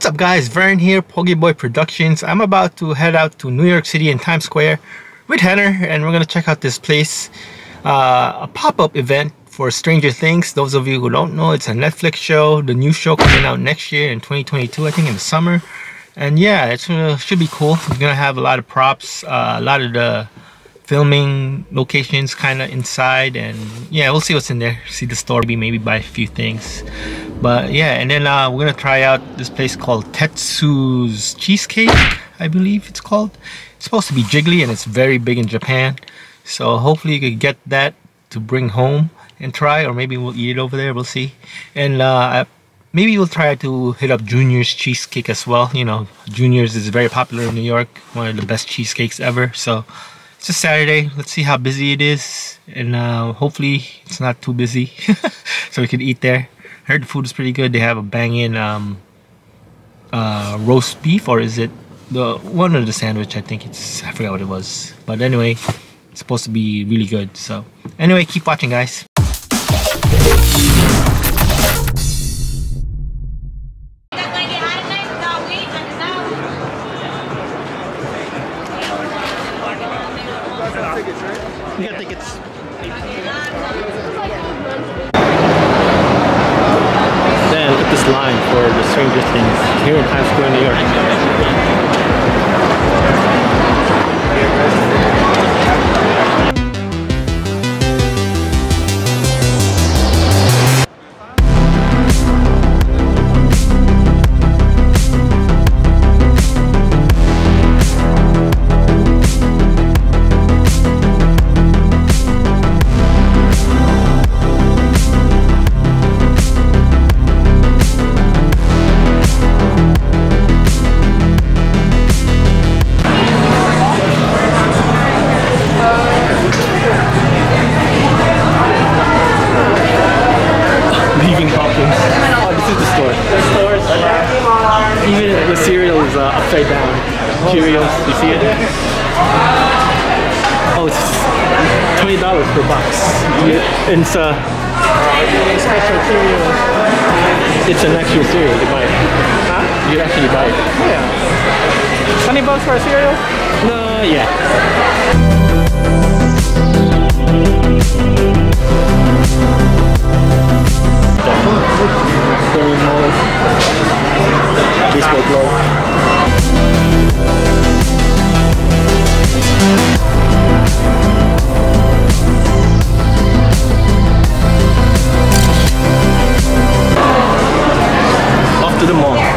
What's up guys, Vern here, Pogiboy Productions. I'm about to head out to New York City in Times Square with Gener and we're gonna check out this place. Uh, a pop-up event for Stranger Things. Those of you who don't know, it's a Netflix show. The new show coming out next year in 2022, I think in the summer. And yeah, it uh, should be cool. We're gonna have a lot of props, uh, a lot of the filming locations kind of inside and yeah we'll see what's in there see the store maybe maybe buy a few things but yeah and then uh, we're gonna try out this place called Tetsu's Cheesecake I believe it's called. It's supposed to be jiggly and it's very big in Japan. So hopefully you could get that to bring home and try or maybe we'll eat it over there we'll see. And uh, maybe we'll try to hit up Junior's cheesecake as well you know. Junior's is very popular in New York one of the best cheesecakes ever. So it's a Saturday. Let's see how busy it is, and uh, hopefully it's not too busy, so we can eat there. Heard the food is pretty good. They have a banging um, uh, roast beef, or is it the one of the sandwich? I think it's I forgot what it was, but anyway, it's supposed to be really good. So anyway, keep watching, guys. The Stranger Things here in Times Square, New York. Uh, upside down. Cheerios, you see it? Oh, it's twenty dollars per box. It's a special cereal. It's an actual cereal. You buy it. Huh? You actually buy it. Oh, yeah. Twenty bucks for a cereal? No, yeah. Baseball glove. to the mall. Nice.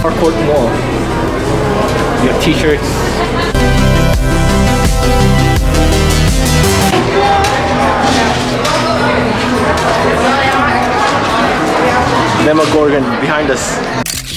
Starcourt Mall. You have t-shirts. Demogorgon behind us.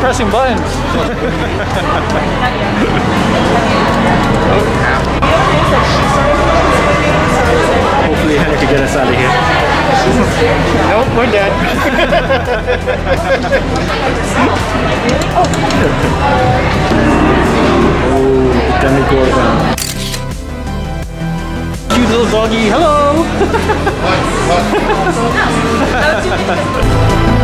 Pressing buttons. Hopefully Henry can get us out of here. nope, we're dead. oh, Demi Demogorgon. Cute little doggy, hello!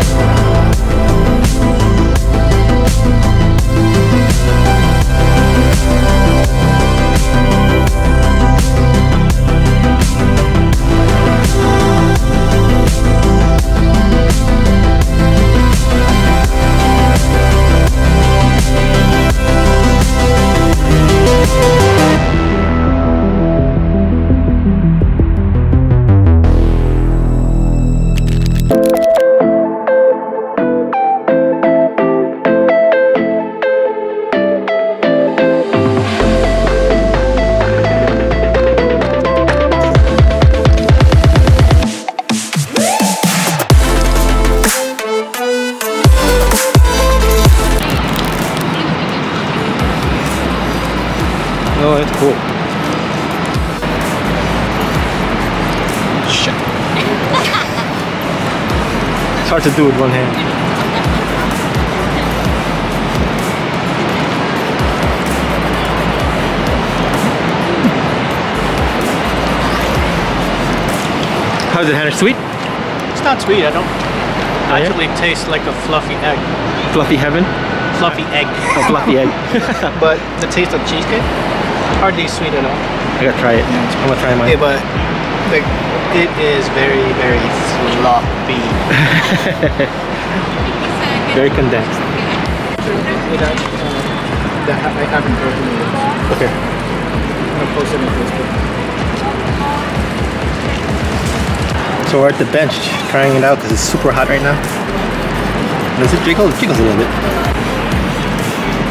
hard to do with one hand. How's it, Hannah? Sweet? It's not sweet. I don't Oh, yeah? actually taste like a fluffy egg. Fluffy heaven? Fluffy egg. Oh, fluffy egg. but the taste of cheesecake, hardly sweet at all. I gotta try it. I'm gonna try mine. Yeah, but like, it is very, very floppy. Very condensed. You uh, that I haven't broken it. Okay. I'm gonna post it on Facebook. So we're at the bench trying it out because it's super hot right now. Does it jiggle? It jiggles a little bit.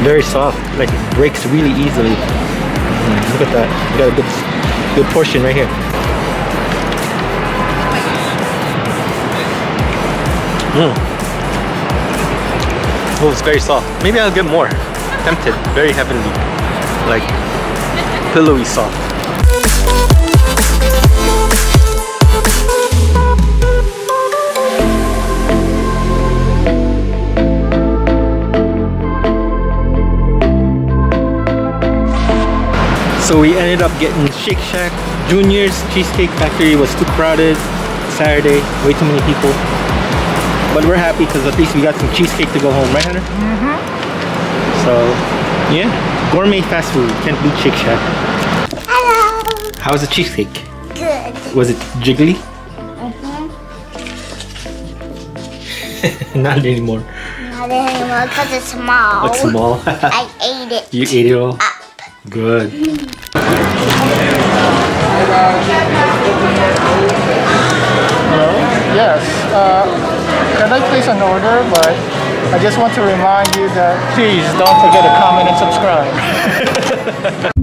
Very soft, like it breaks really easily. Mm, look at that. You got a good, good portion right here. Mm. Oh, it's very soft. Maybe I'll get more. Tempted. Very heavenly. Like pillowy soft. So we ended up getting Shake Shack Junior's Cheesecake Factory was too crowded. Saturday, way too many people. But we're happy because at least we got some cheesecake to go home, right Hunter? Mm-hmm. So, yeah, gourmet fast food. Can't beat Shake Shack. Hello. How was the cheesecake? Good. Was it jiggly? Mm-hmm. Not anymore. Not anymore because it's small. It's small. I ate it. you ate it all? Up. Good. Hello? Yes. Uh, can I place an order? But I just want to remind you that please don't forget to comment and subscribe.